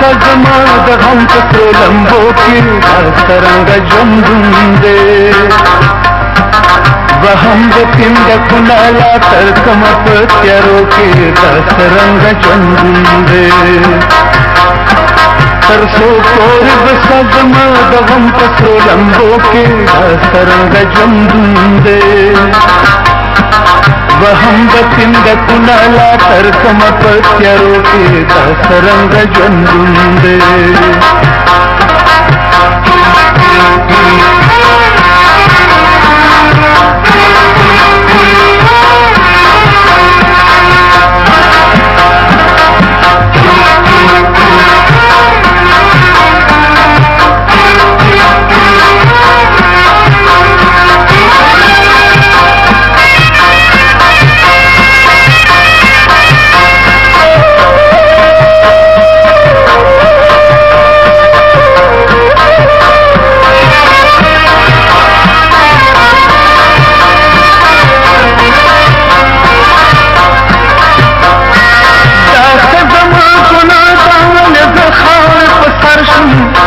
ಹಂಸಕ್ಕೆ ಲಂಬೋಕಿ ಭರ್ತರಂಗ ಜಂಬುಂದೆ ವಹಂಬ ಪಿಂಡ ಕುಂಡಲ ತರ್ಕಮ ಪ್ರತ್ಯರೋಕೆ ಭರ್ತರಂಗ ಜಂಬುಂದೆ सरसों कोरब सदम दवम पसो लंबो के भस्तरंग जम दूंदे ವಹಂಬತಿಂದ ಕುಲಾಲ ತರ್ಕಮ ಪ್ರತ್ಯರೋಕೆ ದಸರಂಗ ಜೊಂದುಂದೆ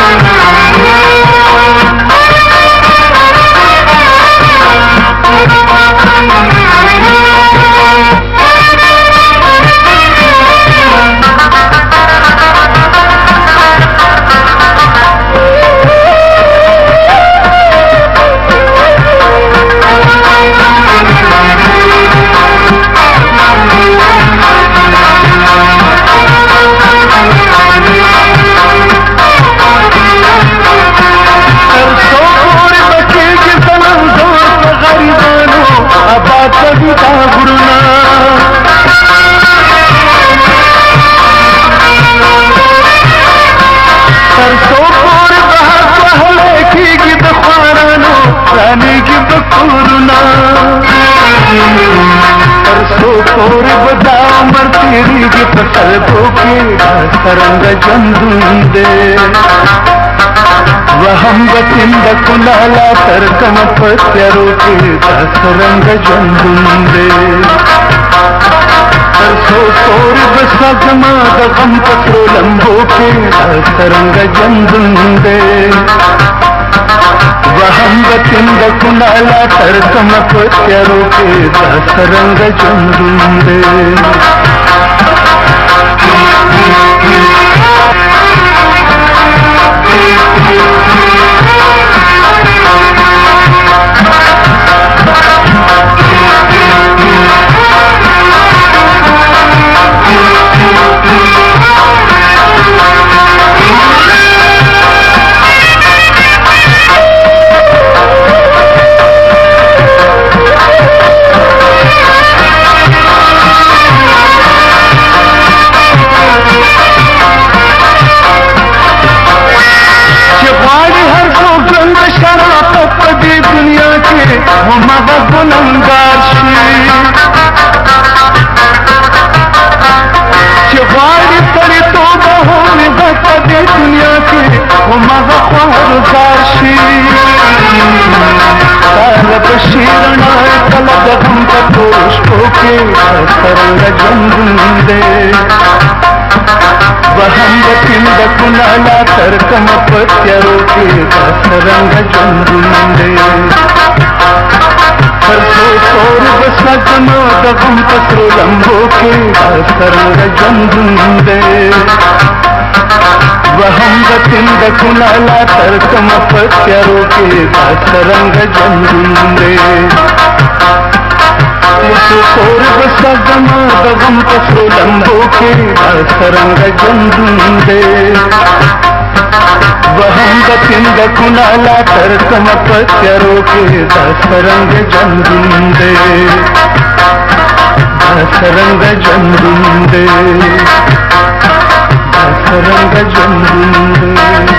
Thank you. हल्कों के तरंग चंदुंदे वहंग तिंद कुलाला तर्कम पत्यरो के तरंग चंदुंदे सरसो सौरभ सगमा दगम पत्रो लंबो के तरंग चंदुंदे వహంగ కింద కుండాల తర్కమ కొత్త RuPay దసరంగ చందుండే Thank you. Vurma da bunun karşı Ki gayri tari toba honi bakade dünya ki Vurma da khar karşı Tarab şirna talab hum ka toş koke Taranga jambunde Vaham da pinda kunala tarkam patya roke Taranga jambunde जंदे ಸೋರುವ ಸಜನೋದಗಂ ಪತ್ರು ಲಂಬೋಕೆ ಸರಂಗ ಜಂದುಂದೆ ವಹಂಗ ತಿಂದ ಕುಲಾಲ ತರ್ಕಮ ಪತ್ಯರೋಕೆ ಸರಂಗ ಜಂದುಂದೆ ಮುಸು ಕೋರ್ವ ಸಗಮಾದಗಂ ಪಸುಲಂಬೋಕೆ ದಾಸರಂಗ वहंग पिंड कुणाला तर्कमप करोगे दसरंग जंदुंदे दसरंग जंदुंदे दसरंग जंदुंदे